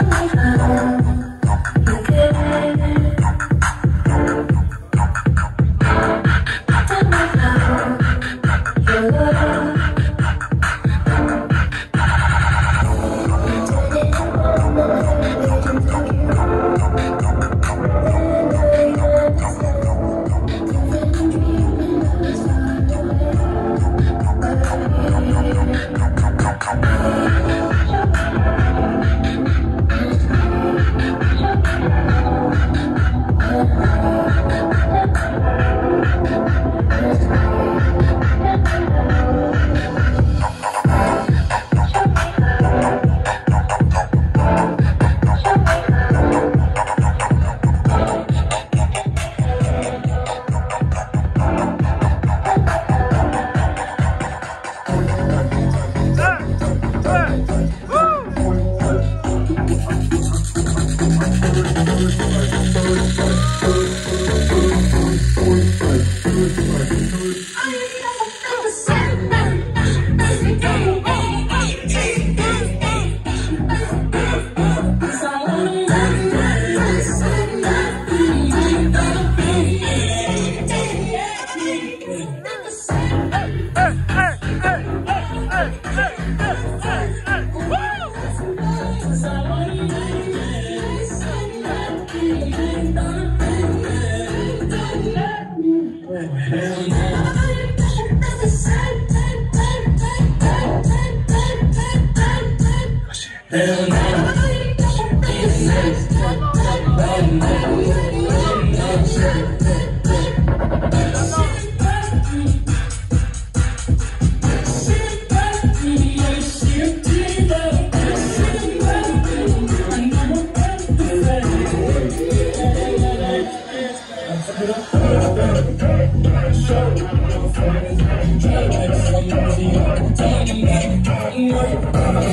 my Thank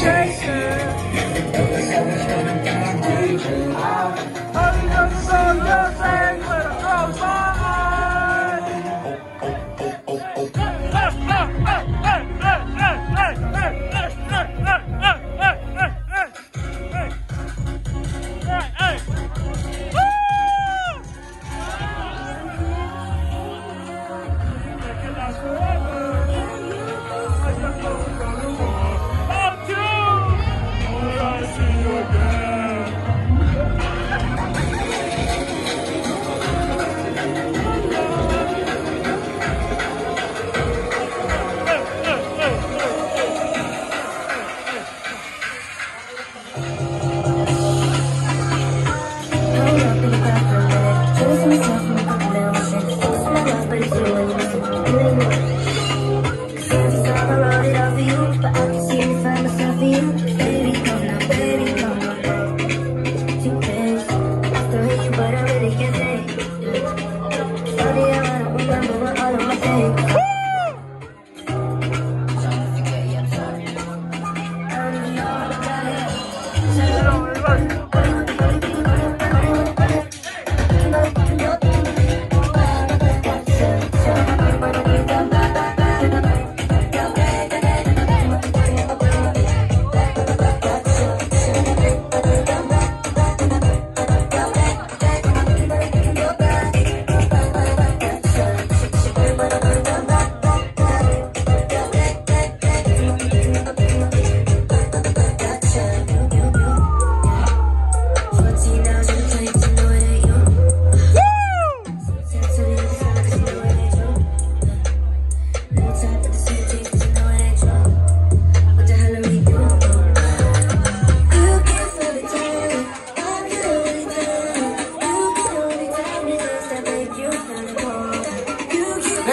chaser. take